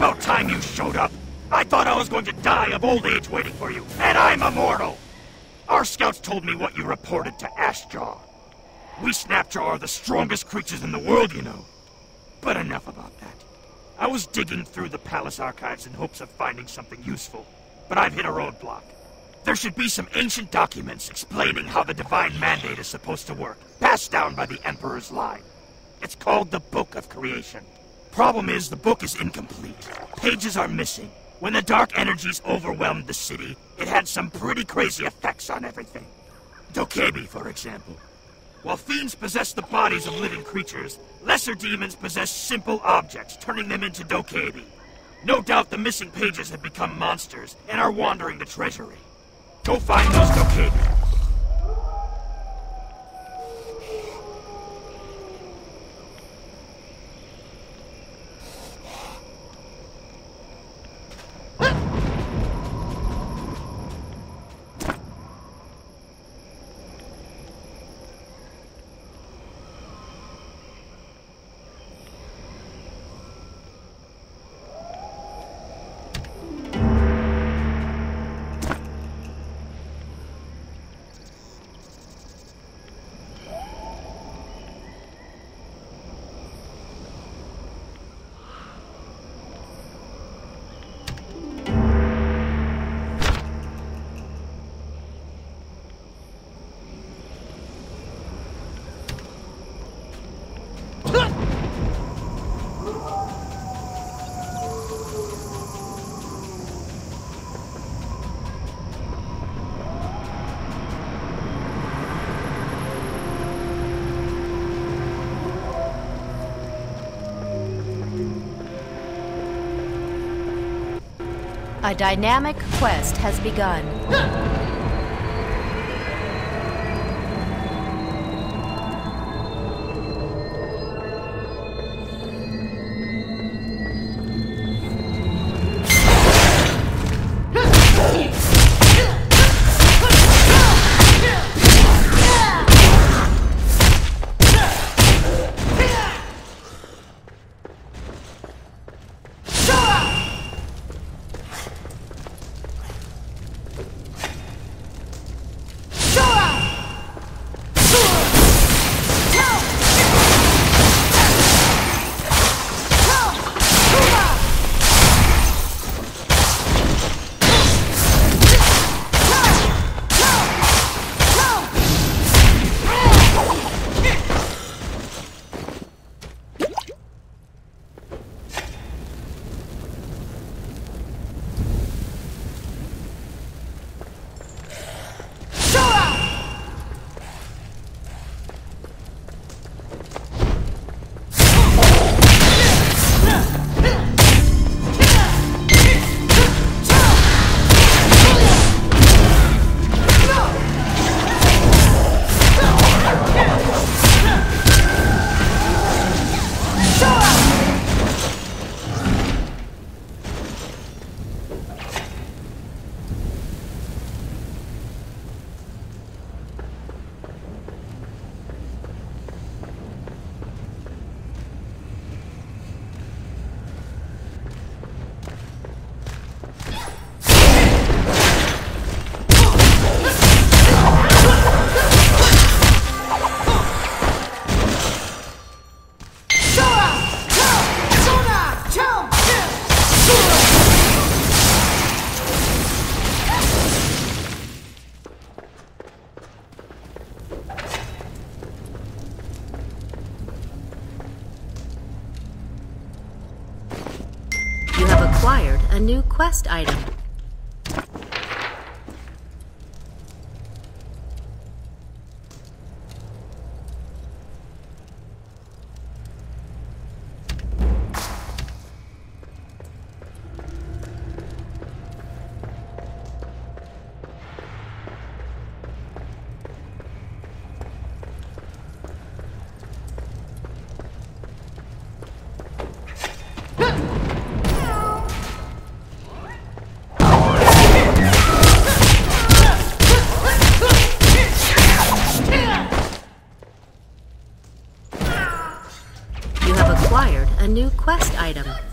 about time you showed up. I thought I was going to die of old age waiting for you, and I'm immortal. Our scouts told me what you reported to Ashjaw. We Snapjaw are the strongest creatures in the world, you know. But enough about that. I was digging through the palace archives in hopes of finding something useful, but I've hit a roadblock. There should be some ancient documents explaining how the Divine Mandate is supposed to work, passed down by the Emperor's line. It's called the Book of Creation. Problem is, the book is incomplete. Pages are missing. When the dark energies overwhelmed the city, it had some pretty crazy effects on everything. Dokebi, for example. While fiends possess the bodies of living creatures, lesser demons possess simple objects, turning them into Dokebi. No doubt the missing pages have become monsters and are wandering the treasury. Go find those Dokebi. A dynamic quest has begun. Quest item. Quest item.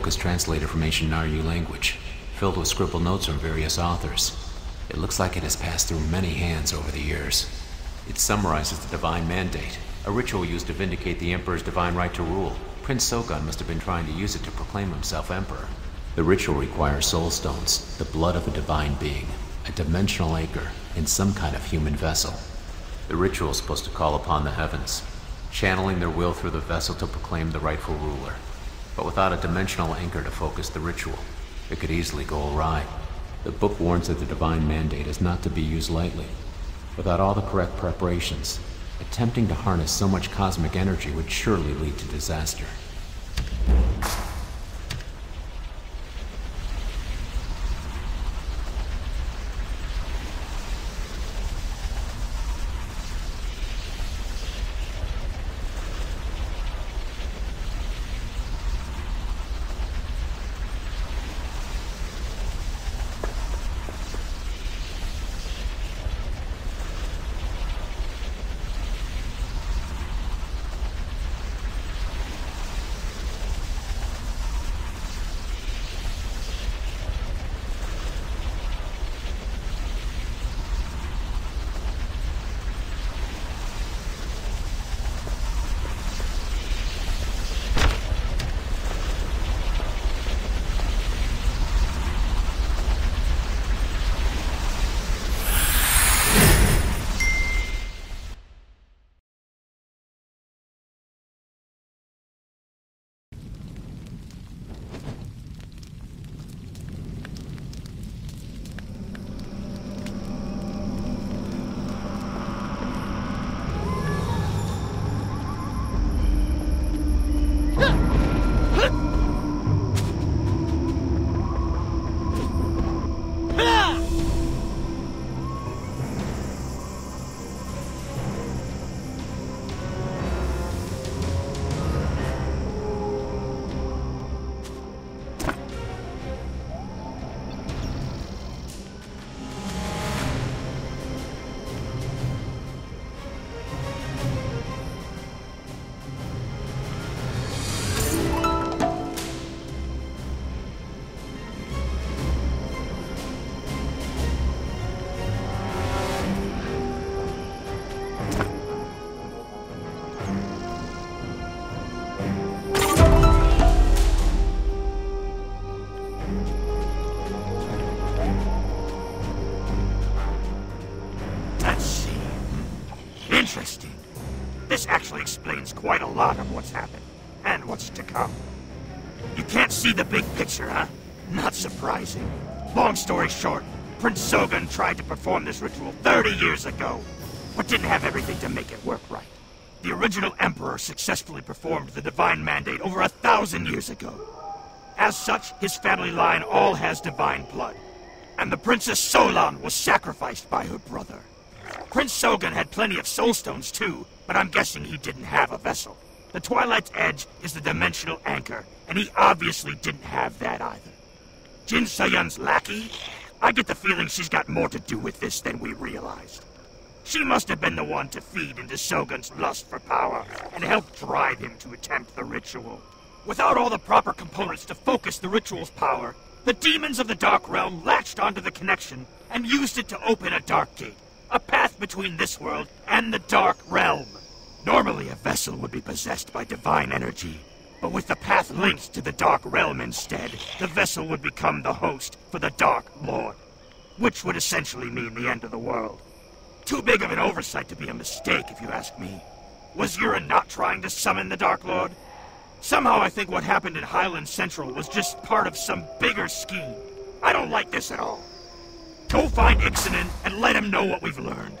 Book is translated from ancient Naryu language, filled with scribbled notes from various authors. It looks like it has passed through many hands over the years. It summarizes the Divine Mandate, a ritual used to vindicate the Emperor's divine right to rule. Prince Sogun must have been trying to use it to proclaim himself Emperor. The ritual requires soul stones, the blood of a divine being, a dimensional anchor, and some kind of human vessel. The ritual is supposed to call upon the heavens, channeling their will through the vessel to proclaim the rightful ruler. But without a dimensional anchor to focus the ritual, it could easily go awry. The book warns that the divine mandate is not to be used lightly. Without all the correct preparations, attempting to harness so much cosmic energy would surely lead to disaster. Quite a lot of what's happened, and what's to come. You can't see the big picture, huh? Not surprising. Long story short, Prince Sogun tried to perform this ritual 30 years ago, but didn't have everything to make it work right. The original Emperor successfully performed the Divine Mandate over a thousand years ago. As such, his family line all has divine blood. And the Princess Solan was sacrificed by her brother. Prince Sogun had plenty of soul stones too, but I'm guessing he didn't have a vessel. The Twilight's Edge is the dimensional anchor, and he obviously didn't have that either. Jinsoyun's lackey? I get the feeling she's got more to do with this than we realized. She must have been the one to feed into Sogun's lust for power and help drive him to attempt the ritual. Without all the proper components to focus the ritual's power, the demons of the Dark Realm latched onto the connection and used it to open a Dark Gate, a path between this world and the Dark Realm. Normally, a vessel would be possessed by divine energy, but with the path linked to the Dark Realm instead, the vessel would become the host for the Dark Lord, which would essentially mean the end of the world. Too big of an oversight to be a mistake, if you ask me. Was Yura not trying to summon the Dark Lord? Somehow I think what happened in Highland Central was just part of some bigger scheme. I don't like this at all. Go find Ixanin and let him know what we've learned.